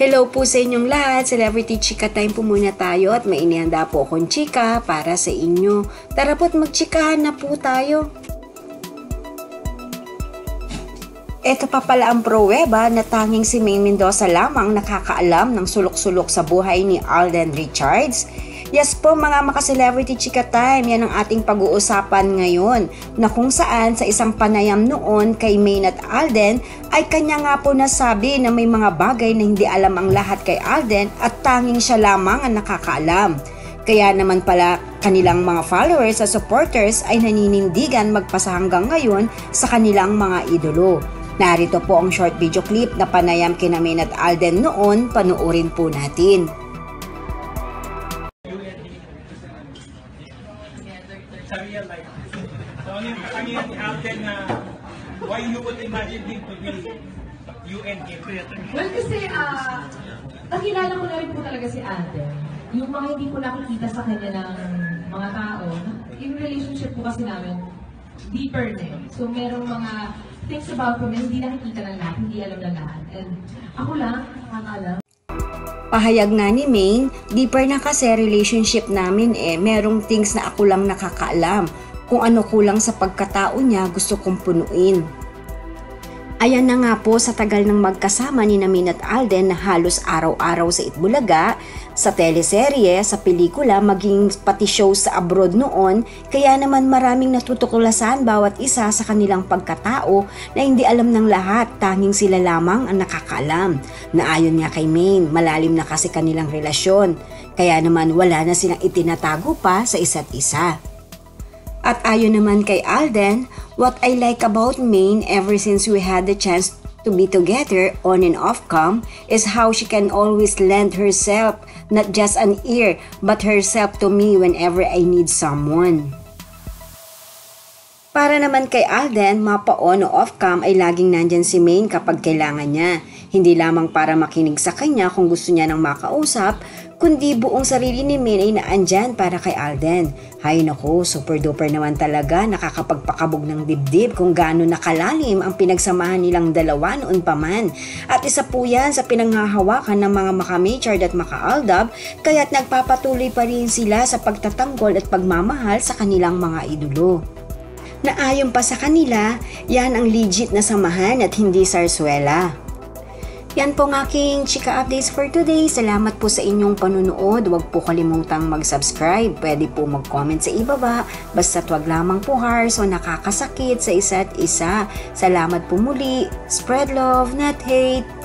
Hello po sa inyong lahat. Celebrity Chika time po muna tayo at may inihanda po akong chika para sa inyo. Tara po't magchikahan na po tayo. Ito pa pala ang proweba na tanging si May Mendoza lamang nakakaalam ng sulok-sulok sa buhay ni Alden Richards. Yes po mga maka-celebrity chika time, yan ang ating pag-uusapan ngayon na kung saan sa isang panayam noon kay Mayn at Alden ay kanya nga po nasabi na may mga bagay na hindi alam ang lahat kay Alden at tanging siya lamang ang nakakaalam. Kaya naman pala kanilang mga followers at supporters ay naninindigan magpasa hanggang ngayon sa kanilang mga idolo. Narito po ang short video clip na panayam kina Mayn at Alden noon, panuorin po natin. Sa real life. So ano yung katangian ni Alden na why you would imagine him to be and him? Well, kasi, ah, nakilala ko na rin po talaga si Alden. Yung mga hindi ko nakikita sa kanya ng mga tao, yung relationship po kasi namin, deeper na. So, merong mga things about him na hindi nakikita ng lahat, hindi alam ng lahat. And ako lang, nakakaalam. Pahayag nga ni Maine, deeper na kasi relationship namin eh, merong things na ako lang nakakaalam. Kung ano kulang sa pagkatao niya, gusto kong punuin. Ayan na nga po sa tagal ng magkasama ni Namin at Alden na halos araw-araw sa Itbulaga, sa teleserye, sa pelikula, maging pati show sa abroad noon, kaya naman maraming natutuklasan bawat isa sa kanilang pagkatao na hindi alam ng lahat, tanging sila lamang ang nakakaalam. Na ayon nga kay Maine, malalim na kasi kanilang relasyon, kaya naman wala na silang itinatago pa sa isa't isa. At ayon naman kay Alden, what I like about Maine ever since we had the chance to be together on and off cam is how she can always lend herself, not just an ear, but herself to me whenever I need someone. Para naman kay Alden, mapa-on o off-cam ay laging nandyan si Maine kapag kailangan niya. Hindi lamang para makinig sa kanya kung gusto niya ng makausap, kundi buong sarili ni Maine ay naandyan para kay Alden. Hay nako, super duper naman talaga nakakapagpakabog ng dibdib kung gaano nakalalim ang pinagsamahan nilang dalawa noon pa man. At isa po yan sa pinanghahawakan ng mga makamachard at makaaldab, kaya't nagpapatuloy pa rin sila sa pagtatanggol at pagmamahal sa kanilang mga idolo na ayon pa sa kanila, yan ang legit na samahan at hindi sarswela. Yan po ang aking chika updates for today. Salamat po sa inyong panunood. Huwag po kalimutang mag-subscribe. Pwede po mag-comment sa ibaba. Basta wag lamang po harsh o nakakasakit sa isa't isa. Salamat po muli. Spread love, not hate.